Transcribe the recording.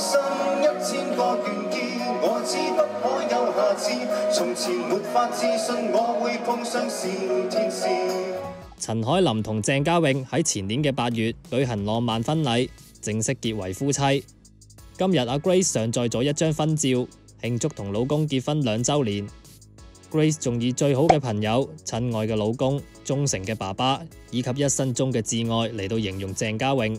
信一千我我知不可有下次，前法碰上天使。陈海琳同郑嘉颖喺前年嘅八月举行浪漫婚礼，正式结为夫妻。今日阿 Grace 上载咗一张婚照，庆祝同老公结婚两周年。Grace 仲以最好嘅朋友、亲爱嘅老公、忠诚嘅爸爸以及一生中嘅挚爱嚟到形容郑嘉颖。